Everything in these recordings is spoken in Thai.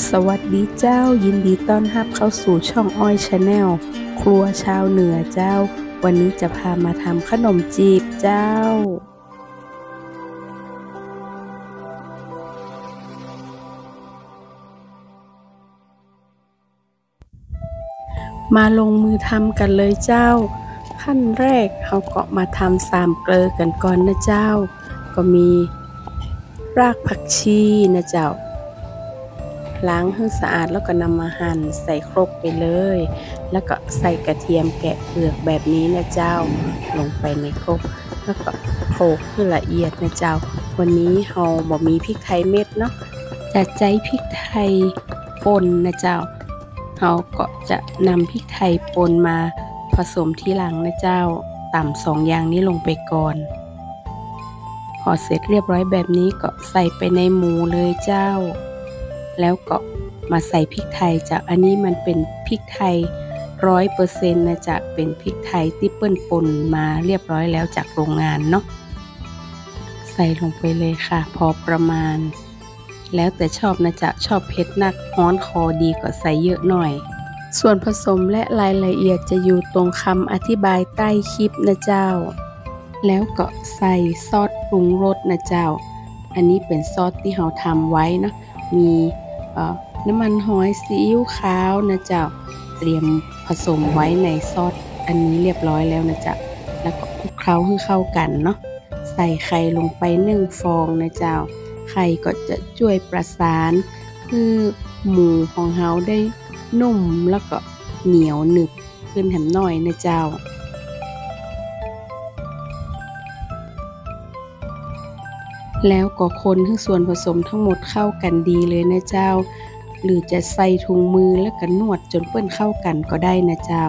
สวัสดีเจ้ายินดีต้อนรับเข้าสู่ช่องอ้อยชาแนลครัวชาวเหนือเจ้า วันนี้จะพามาทำขนมจีบเจ้า มาลงมือทำกันเลยเจ้า ขั้นแรกเราก็มาทำสามเกลือกันก่อนนะเจ้า ก็มี รากผักชีนะเจ้า ล้างให้สะอาดแล้วก็นำมาหั่นใส่ครกไปเลย แล้วก็ใส่กระเทียมแกะเปลือกแบบนี้นะเจ้า ลงไปในครกแล้วก็โขลกให้ละเอียดนะเจ้า วันนี้เฮาบ่มีพริกไทยเม็ดเนาะจะใจพริกไทยป่นนะเจ้าเฮาก็จะนำพริกไทยป่นมาผสมที่หลังนะเจ้าต่ำสองอย่างนี้ลงไปก่อนพอเสร็จเรียบร้อยแบบนี้ก็ใส่ไปในหมูเลยเจ้า แล้วก็มาใส่พริกไทยจากอันนี้มันเป็นพริกไทยร้อยเปอร์เซ็นต์นะจะเป็นพริกไทยที่เปิ้นป่นมาเรียบร้อยแล้วจากโรงงานเนาะใส่ลงไปเลยค่ะ พอประมาณ แล้วแต่ชอบนะจะชอบเผ็ดนักฮ้อนคอดีก็ใส่เยอะหน่อย ส่วนผสมและรายละเอียดจะอยู่ตรงคำอธิบายใต้คลิปนะเจ้า แล้วก็ใส่ซอสปรุงรสนะเจ้า อันนี้เป็นซอสที่เราทำไว้นะมี น้ำมันหอยซีอิ๊วขาวนะเจ้าเตรียมผสมไว้ในซอสอันนี้เรียบร้อยแล้วนะเจ้าแล้วก็คลุกเคล้าให้เข้ากันเนาะใส่ไข่ลงไปหนึ่งฟองนะเจ้าไข่ก็จะช่วยประสานคือหมูของเฮาได้นุ่มแล้วก็เหนียวหนึบขึ้นแถมหน่อยนะเจ้า แล้วก็คนให้ส่วนผสมทั้งหมดเข้ากันดีเลยนะเจ้า หรือจะใส่ถุงมือแล้วก็นวดจนเปื้อนเข้ากันก็ได้นะเจ้า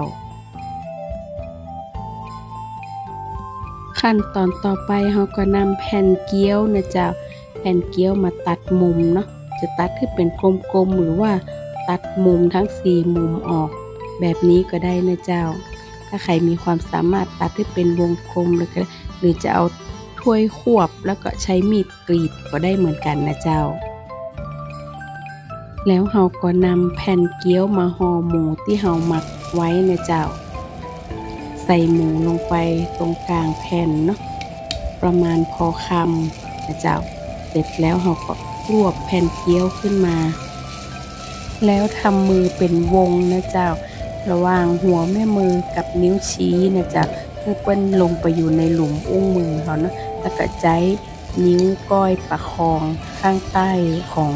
ขั้นตอนต่อไปเราก็นำแผ่นเกี๊ยวนะเจ้า แผ่นเกี๊ยวมาตัดมุมเนาะจะตัดให้เป็นกลมๆหรือว่าตัดมุมทั้งสี่มุมออก แบบนี้ก็ได้นะเจ้า ถ้าใครมีความสามารถตัดให้เป็นวงกลมหรือจะเอา ถ้วยควบแล้วก็ใช้มีดกรีดก็ได้เหมือนกันนะเจ้า แล้วเฮาก็นำแผ่นเกี๊ยวมาห่อหมูที่เฮาหมักไว้นะเจ้า ใส่หมูลงไปตรงกลางแผ่นเนาะประมาณพอคำนะเจ้า เสร็จแล้วเฮาก็รวบแผ่นเกี๊ยวขึ้นมา แล้วทำมือเป็นวงนะเจ้า ระหว่างหัวแม่มือกับนิ้วชี้นะเจ้าเพื่อเปิ้นลงไปอยู่ในหลุมอุ้งมือเขาเนาะ แล้วก็ใช้นิ้วก้อยประคองข้างใต้ของ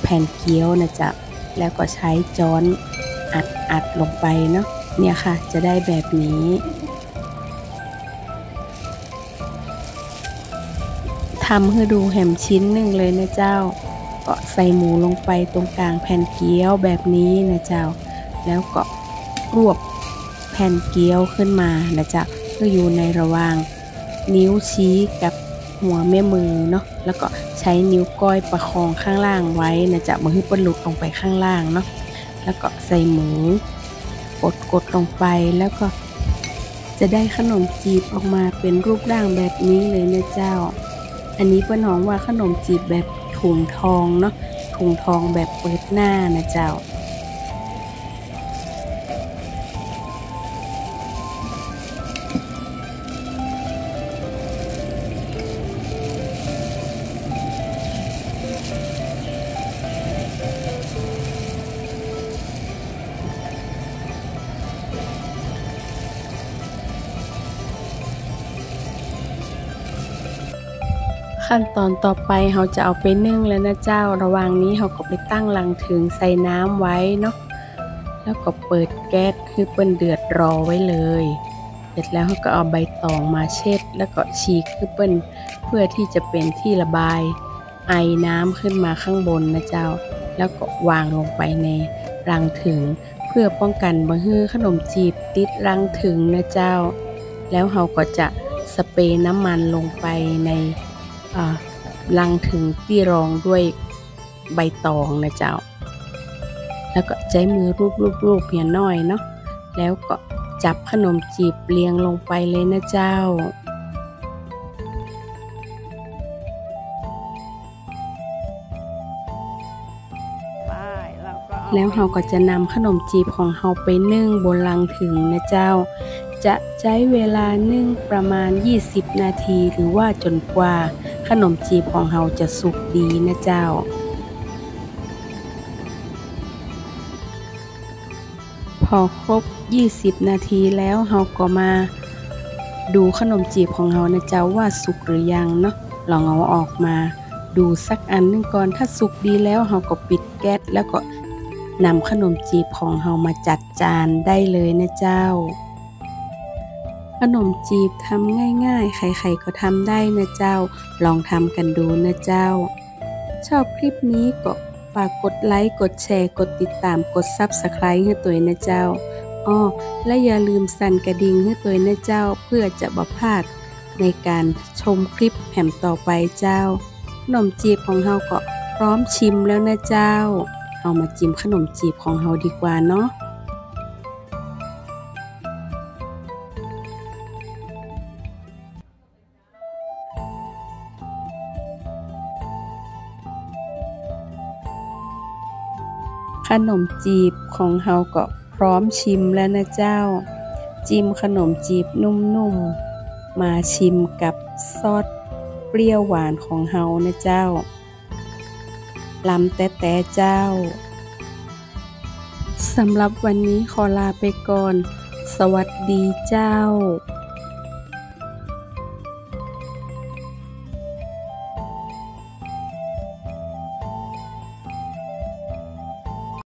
แผ่นเกี๊ยวนะจ๊ะ แล้วก็ใช้จ้อนอัดอัดลงไปเนาะ เนี่ยค่ะ จะได้แบบนี้ทำให้ดูแหมชิ้นหนึ่งเลยนะเจ้า ก็ใส่หมูลงไปตรงกลางแผ่นเกี๊ยวแบบนี้นะเจ้า แล้วก็รวบแผ่นเกี๊ยวขึ้นมานะจ๊ะเพื่ออยู่ในระหว่าง นิ้วชี้กับหัวแม่มือเนาะแล้วก็ใช้นิ้วก้อยประคองข้างล่างไว้นะจะมือให้ปลุดลงไปข้างล่างเนาะแล้วก็ใส่หมูกดกดลงไปแล้วก็จะได้ขนมจีบออกมาเป็นรูปร่างแบบนี้เลยนะเจ้า อันนี้เพื่อนน้องว่าขนมจีบแบบถุงทองเนาะถุงทองแบบเปิดหน้านะเจ้า ขั้นตอนต่อไปเราจะเอาไปนึ่งแล้วนะเจ้า ระหว่างนี้เราก็ไปตั้งลังถึงใส่น้ำไว้เนาะ แล้วก็เปิดแก๊สให้เปิ้นเดือดรอไว้เลย เสร็จแล้วเราก็เอาใบตองมาเช็ด แล้วก็ฉีกให้เปิ้นเพื่อที่จะเป็นที่ระบาย ไอน้ำขึ้นมาข้างบนนะเจ้า แล้วก็วางลงไปในรังถึง เพื่อป้องกันบ่ให้ขนมจีบติดรังถึงนะเจ้า แล้วเราก็จะสเปรย์น้ำมันลงไปใน ลังถึงที่รองด้วยใบตองนะเจ้า แล้วก็ใช้มือรูปรูปรูปเพียงน้อยเนาะแล้วก็จับขนมจีบเรียงลงไปเลยนะเจ้า แล้วเราก็จะนำขนมจีบของเราไปนึ่งบนลังถึงนะเจ้า จะใช้เวลานึ่งประมาณ 20 นาทีหรือว่าจนกว่า ขนมจีบของเราจะสุกดีนะเจ้า พอครบ 20 นาทีแล้วเราก็มาดูขนมจีบของเรานะเจ้าว่าสุกหรือยังเนาะลองเอาออกมา ดูสักอันนึงก่อนถ้าสุกดีแล้วเราก็ปิดแก๊สแล้วก็นำขนมจีบของเรามาจัดจานได้เลยนะเจ้า ขนมจีบทำง่ายๆ ใครๆก็ทำได้นะเจ้า ลองทำกันดูนะเจ้า ชอบคลิปนี้ก็ฝากกดไลค์ กดแชร์ กดติดตาม กด Subscribe ให้ตัวนะเจ้าอ้อและอย่าลืมสั่นกระดิ่งให้ตัวนะเจ้า เพื่อจะบ่พลาด ในการชมคลิปแผ่มต่อไปเจ้า ขนมจีบของเราก็พร้อมชิมแล้วนะเจ้า เอามาจิ้มขนมจีบของเราดีกว่าเนาะ ขนมจีบของเฮาก็พร้อมชิมแล้วนะเจ้า จิ้มขนมจีบนุ่มๆ มาชิมกับซอสเปรี้ยวหวานของเฮานะเจ้าลำแต่แต่เจ้าสำหรับวันนี้ขอลาไปก่อน สวัสดีเจ้า